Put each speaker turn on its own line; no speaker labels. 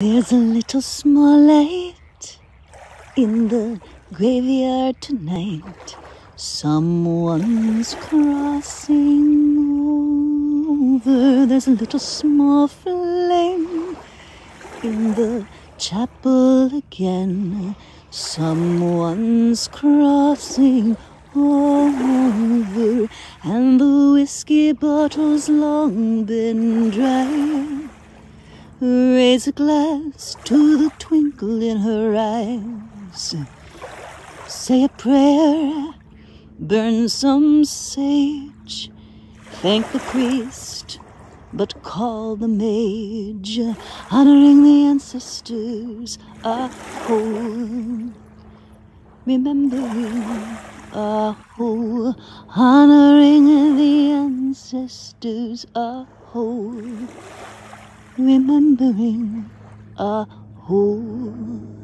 There's a little small light in the graveyard tonight. Someone's crossing over. There's a little small flame in the chapel again. Someone's crossing over, and the whiskey bottle's long been dry. Raise a glass to the twinkle in her eyes. Say a prayer, burn some sage. Thank the priest, but call the mage. Honoring the ancestors, a whole. Remembering a whole. Honoring the ancestors, a whole remembering a whole